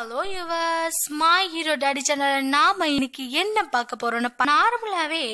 Hello yours my hero daddy channel நாம இன்னைக்கு என்ன பார்க்க போறோம்னு நார்மலாவே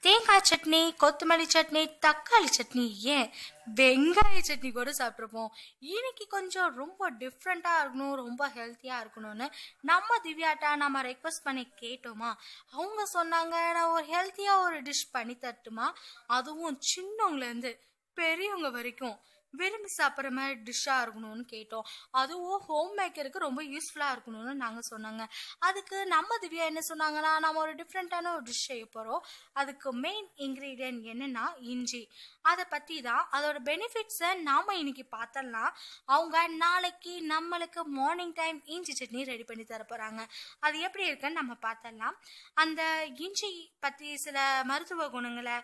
தேங்காய் சட்னி கொத்தமல்லி சட்னி தக்காளி சட்னி ஏன்? வெங்காய சட்னி கூட சாப்பிட்ருப்போம் இன்னைக்கு கொஞ்சம் ரொம்ப டிஃப்ரெண்ட்டாக இருக்கணும் ரொம்ப ஹெல்த்தியாக இருக்கணும்னு நம்ம திவ்யாட்டா நம்ம ரெக்வஸ்ட் பண்ணி கேட்டோமா? அவங்க சொன்னாங்க நான் ஒரு ஹெல்த்தியாக ஒரு டிஷ் பண்ணி தட்டுமா அதுவும் சின்னவங்கலேருந்து பெரியவங்க வரைக்கும். விரும்பி சாப்பிட்ற மாதிரி டிஷ்ஷாக இருக்கணும்னு கேட்டோம். அதுவும் ஹோம் மேக்கருக்கு ரொம்ப யூஸ்ஃபுல்லாக இருக்கணும்னு நாங்கள் சொன்னாங்க. அதுக்கு நம்ம திவ்யா என்ன சொன்னாங்கன்னா நம்ம ஒரு டிஃப்ரெண்ட்டான ஒரு டிஷ் செய்ய போகிறோம் அதுக்கு மெயின் இன்க்ரீடியன்ட் என்னன்னா இஞ்சி. அதை பற்றி தான் அதோட பெனிஃபிட்ஸை நாம் இன்னைக்கு பார்த்தலாம் அவங்க நாளைக்கு நம்மளுக்கு மார்னிங் டைம் இஞ்சி சட்னி ரெடி பண்ணி தர போகிறாங்க அது எப்படி இருக்குன்னு நம்ம பார்த்தலாம் அந்த இஞ்சி பற்றி சில மருத்துவ குணங்களை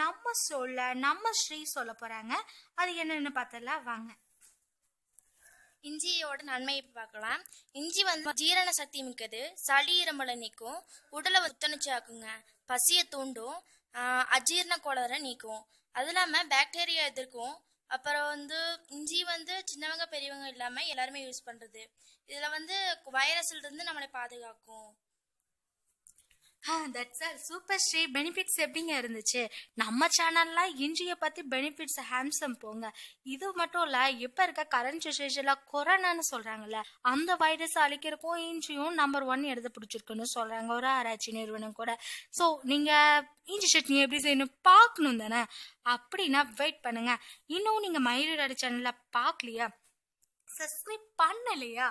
நம்ம சொல்ல நம்ம ஸ்ரீ சொல்ல போகிறாங்க அது என்னென்ன பார்த்தலாம் வாங்க. இஞ்சியோட நன்மையை பார்க்கலாம். இஞ்சி வந்து ஜீரண சக்தி மிக்கது. சளி இருமலை நீக்கும். உடலை புத்துணர்ச்சி ஆக்குங்க பசியை தூண்டும். அஜீரண கோளரை நீக்கும். அது இல்லாமல் பாக்டீரியா எதிர்க்கும். அப்புறம் வந்து இஞ்சி வந்து சின்னவங்க பெரியவங்க இல்லாமல் எல்லாருமே யூஸ் பண்ணுறது இதில் வந்து வைரஸ்லேருந்து நம்மளை பாதுகாக்கும். That's all super Sri benefits எப்படிங்க இருந்துச்சு? நம்ம சேனல்ல இன்றைய பத்தி பெனிஃபிட்ஸ் ஹேண்ட்ஸம் போங்க. இது மட்டும் இல்ல இப்ப இருக்க கரண்ட் சுச்சுவேஷன்ல கொரோனான்னு சொல்றாங்கல்ல அந்த வைரஸ் அழிக்கிறக்கும் இஞ்சியும் நம்பர் ஒன் எடுத்து பிடிச்சிருக்குன்னு சொல்றாங்க. ஒரு ஆராய்ச்சி நிறுவனம் கூட. ஸோ நீங்க இஞ்சி சட்னி எப்படி செய்யணும்? பார்க்கணும் தானே? அப்படின்னா வெயிட் பண்ணுங்க. இன்னும் நீங்க மயிலாடு சேனல்ல பார்க்கலையா? சப்ஸ்கிரைப் பண்ணலையா?